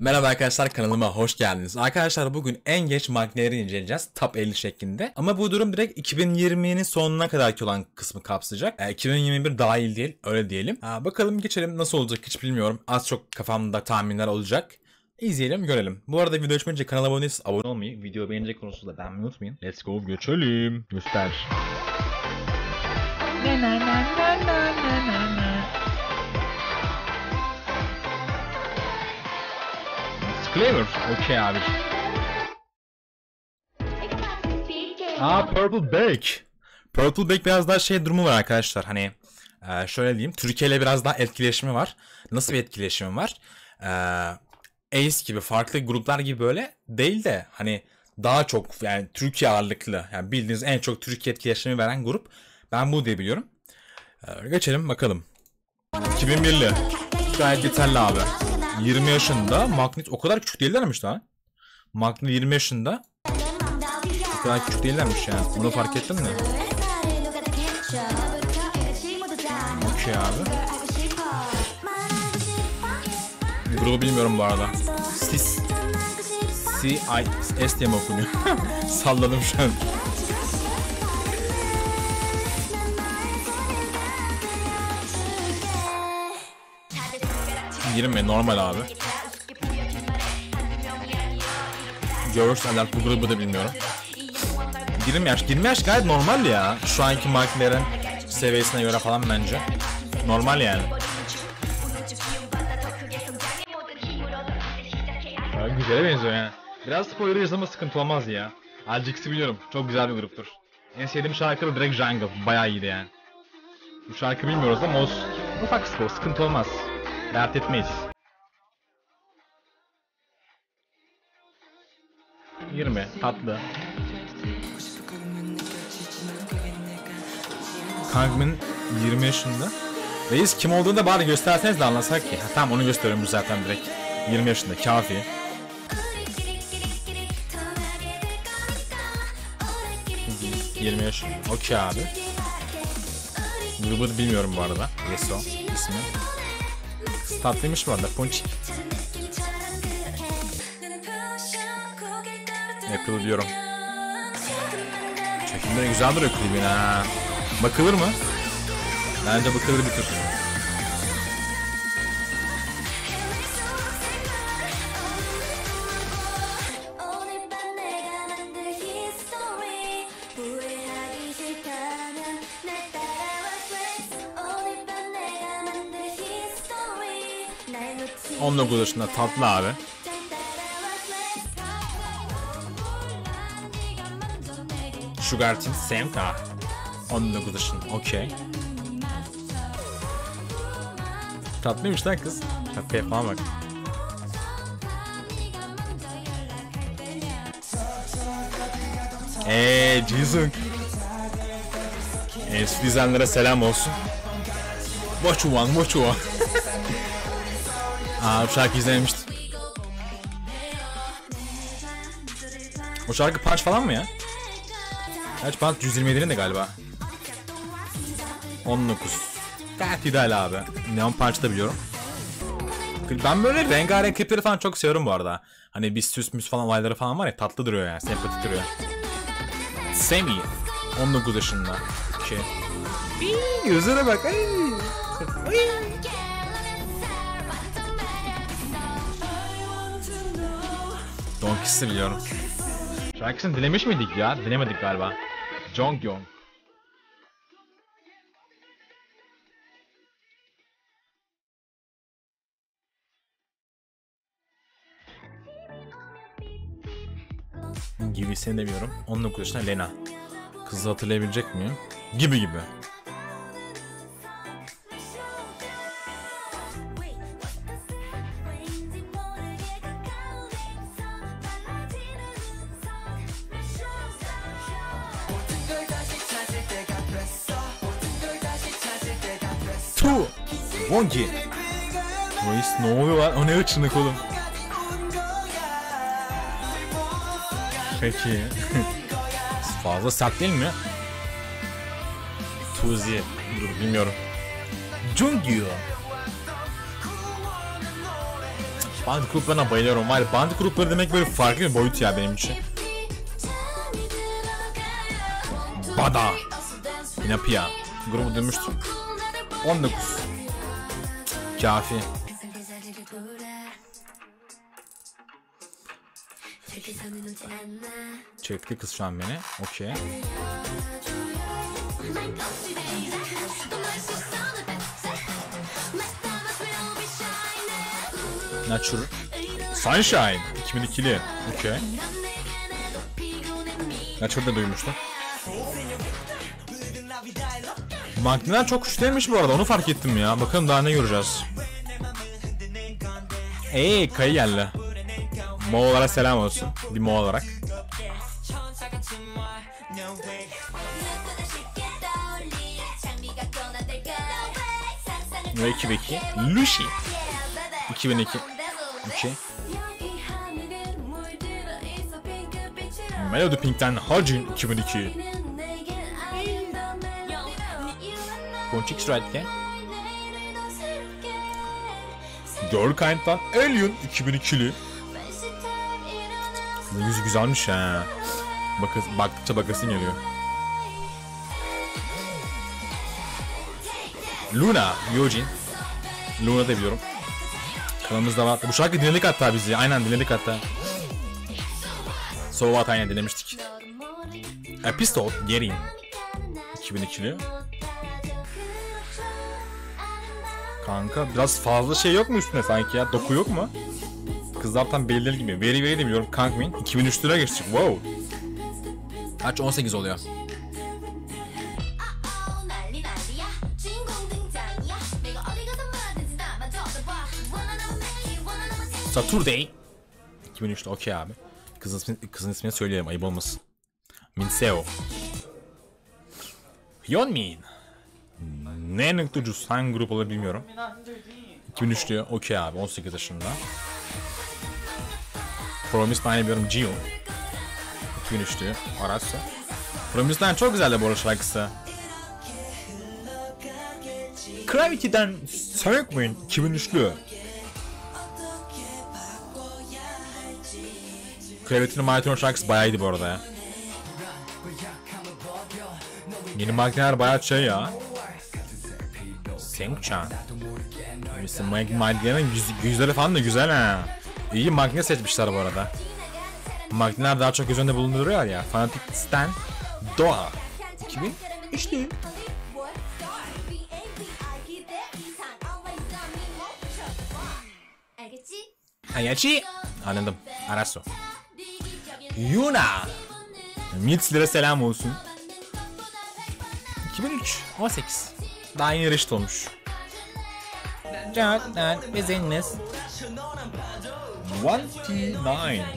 Merhaba arkadaşlar kanalıma hoş geldiniz. Arkadaşlar bugün en geç makineleri inceleyeceğiz. Top 50 şeklinde. Ama bu durum direkt 2020'nin sonuna kadarki olan kısmı kapsayacak. E, 2021 dahil değil öyle diyelim. Ha, bakalım geçelim nasıl olacak hiç bilmiyorum. Az çok kafamda tahminler olacak. İzleyelim görelim. Bu arada video açmayınca kanala abone değilseniz abone olmayı, video beğenecek konusunda beğenmeyi unutmayın. Let's go geçelim. Göster. Disclaimer. Okey abi. Aa Purple Back. Purple Back biraz daha şey durumu var arkadaşlar. Hani e, şöyle diyeyim. Türkiye ile biraz daha etkileşimi var. Nasıl bir etkileşimi var? E, Ace gibi farklı gruplar gibi böyle değil de hani daha çok yani Türkiye ağırlıklı yani bildiğiniz en çok Türkiye etkileşimi veren grup. Ben bu diye biliyorum. E, geçelim bakalım. 2001'li. Gayet yeterli abi. 20 yaşında. Magnet o kadar küçük değillermiş lan. Magnet 20 yaşında. O kadar küçük değillermiş ya. Bunu fark ettin mi? Okey abi. Grubu bilmiyorum bu arada. Sis. C-I-S diye mi okunuyor? Salladım şu an. Girme normal abi. Girls Alert bu grubu da bilmiyorum. 20 yaş. 20 yaş gayet normal ya. Şu anki makinelerin seviyesine göre falan bence. Normal yani. Ya güzele benziyor yani. Biraz spoiler yazılma sıkıntı olmaz ya. Alcix'i biliyorum. Çok güzel bir gruptur. En sevdiğim şarkı da direkt Jungle. Bayağı iyiydi yani. Bu şarkı bilmiyoruz ama olsun. Ufak spor. Sıkıntı olmaz. Dert etmeyiz. 20 tatlı. Kangmin 20 yaşında. Reis kim olduğunu da bari gösterseniz de anlasak ki. Ha, tamam onu gösteriyorum zaten direkt. 20 yaşında kafi. Yirmi yaşında. Okey abi. Grubu bilmiyorum bu arada. Yeso ismi. Tatlıymış bu arada. Ponçik. Apple diyorum. Çekimleri güzel duruyor klibin ha. Bakılır mı? Bence bakılır bir tür. 19 yaşında tatlı abi. Sugar Teen Semka. 19 yaşında. Okey. Tatlıymış lan kız. Şapkaya falan bak. Eee Jisung. Eee selam olsun. Mochuwan, Mochuwan. Aa bu şarkı izlemiştim. O şarkı punch falan mı ya? Kaç punch 127'nin de galiba. 19. Gayet ideal abi. Neon Punch da biliyorum. Ben böyle rengarenk klipleri falan çok seviyorum bu arada. Hani bir süs müs falan olayları falan var ya tatlı duruyor yani. Sempatik duruyor. Semi. 19 yaşında. Şey. Gözlere bak. Ay. Ay. Donkey'si biliyorum. Şarkısını dinlemiş miydik ya? Dinlemedik galiba. Jonghyun. Gibisini demiyorum. 19 yaşında Lena. Kızı hatırlayabilecek miyim? Gibi gibi. Wongi! Reis ne oluyor lan? O ne ırçınlık oğlum? Peki. Fazla sert değil mi? Tuzi. Dur bilmiyorum. Jungyu. Band gruplarına bayılıyorum. Var band grupları demek böyle farklı bir boyut ya benim için. Bada. Inapia. Grubu duymuştum. 19. Kafi. Çekti kız şu an beni. Okey. Natural. Sunshine. 2002'li. Okey. Natural'da duymuştum. Magneler çok güçlüymüş bu arada onu fark ettim ya. Bakalım daha ne göreceğiz. Eee kayı geldi. Moğollara selam olsun. Bir Moğol olarak. Veki. Lucy. 2002. Okey. Melody Pink'ten Hajin 2002. Ponçik Strike'de. Girl Kind'dan Alien 2002'li. Kızın yüzü güzelmiş ha. Bakız, baktıkça bakasın geliyor. Luna, Yojin. Luna da biliyorum. Kanalımızda var. Bu şarkı dinledik hatta bizi. Aynen dinledik hatta. Sovat aynen dinlemiştik. Episode Gerin. 2002'li. Kanka biraz fazla şey yok mu üstüne sanki ya? Doku yok mu? Kızlar tam belirli gibi. Veri veri demiyorum. Kankmin. 2003'lere geçtik. Wow. Kaç 18 oluyor. Saturday. 2003'te okey abi. Kızın, ismi, kızın ismini söyleyelim ayıp olmasın. Minseo. Hyunmin. Ne noktucu hangi grup olur bilmiyorum. 2003'lü okey abi 18 yaşında. Promise ben biliyorum Gio. 2003'lü Arası. Promise'den çok güzeldi bu arada şarkısı. Gravity'den Circmin 2003'lü. Gravity'nin Marathon şarkısı bayağı iyiydi bu arada ya. Yeni makineler bayağı şey ya. Senin uçağın. Öylesin Magne'nin yüzleri falan da güzel ha. İyi Magne seçmişler bu arada. Magne'ler daha çok göz önünde bulunduruyor ya. Fanatic Stan Doğa. 2003 değil. Ayachi. Anladım. Arasu. Yuna. Mitslere selam olsun. 2003. 18. Daha yeni reşit olmuş. Business. 129.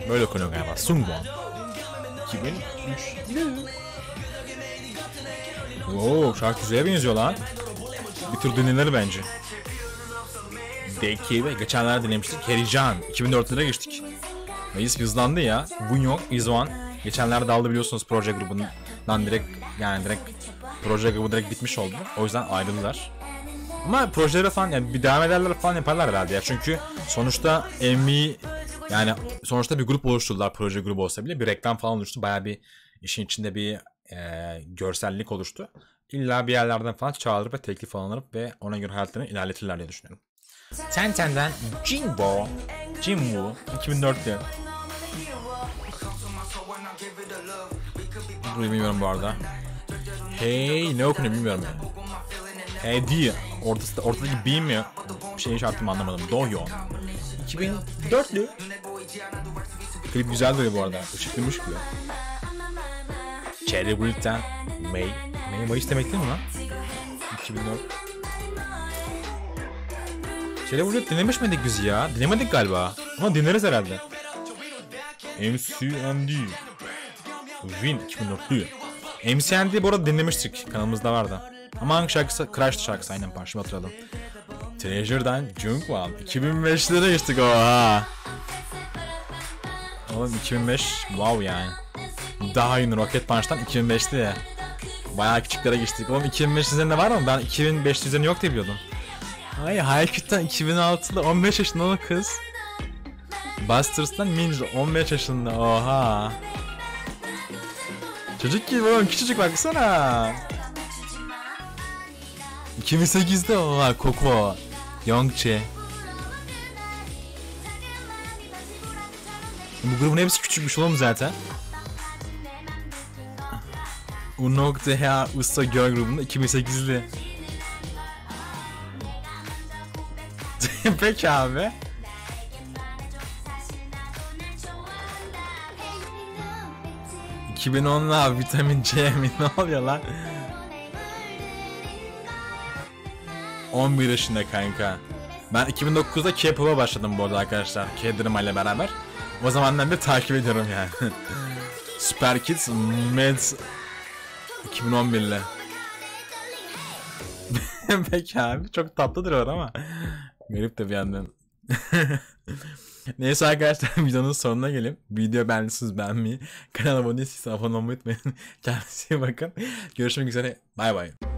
Böyle okunuyor galiba. Sungwon. 2003. Oo, şarkı güzel benziyor lan. Bir tür dinlenir bence. Deki ve geçenlerde dinlemiştik. Herican. 2004'lere geçtik. Mayıs hızlandı ya. Bunyok, Izwan. Geçenlerde aldı biliyorsunuz proje grubundan direkt yani direkt proje grubu direkt bitmiş oldu. O yüzden ayrıldılar. Ama projelere falan yani bir devam ederler falan yaparlar herhalde ya. Çünkü sonuçta MV yani sonuçta bir grup oluşturdular proje grubu olsa bile. Bir reklam falan oluştu. Baya bir işin içinde bir e, görsellik oluştu. İlla bir yerlerden falan çağırıp ve teklif alınıp ve ona göre hayatlarını ilerletirler diye düşünüyorum. Tenten'den Jinbo, Jinwoo 2004'te. Burayı bilmiyorum bu arada. Hey ne okunuyor bilmiyorum yani. Hey diye ortası, ortadaki B mi? Bir şey şartımı anlamadım. Dohyo. 2004'lü. Klip güzel duruyor bu arada. Işıklıymış gibi. Cherry Bullet'ten May. May Mayıs demek değil mi lan? 2004. Cherry Bullet dinlemiş miydik biz ya? Dinlemedik galiba. Ama dinleriz herhalde. MCND. Win 2004'lü. MCND bu arada dinlemiştik. Kanalımızda vardı. Ama hangi şarkısı? Crash şarkısı aynen par. Şimdi hatırladım. Treasure'dan Jungwon. 2005'lere geçtik oha. Oğlum 2005 wow yani. Daha yeni Rocket Punch'tan 2005'ti ya. Bayağı küçüklere geçtik. Oğlum 2005 üzerinde var mı? Ben 2005 üzerinde yok diye biliyordum. Ay Haykut'tan 2006'da 15 yaşında olan kız. Busters'tan Minji 15 yaşında oha. Çocuk gibi oğlum küçücük baksana. 2008'de oha Koko. Youngche. Bu grubun hepsi küçükmüş oğlum zaten. Unok Deha Usta Girl grubunda 2008'li. Peki abi. ...2010'la vitamin C mi? Ne oluyor lan? 11 yaşında kanka. Ben 2009'da K-pop'a başladım bu arada arkadaşlar. K-drama ile beraber. O zamandan beri takip ediyorum yani. Super Kids Meds 2011'le. Peki abi çok tatlıdır o ama. Garip de bir yandan. Neyse arkadaşlar videonun sonuna gelin. Video beğendiyseniz beğenmeyi, kanala abone değilseniz abone olmayı unutmayın. Kendinize iyi bakın. Görüşmek üzere. Bay bay.